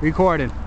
Recording.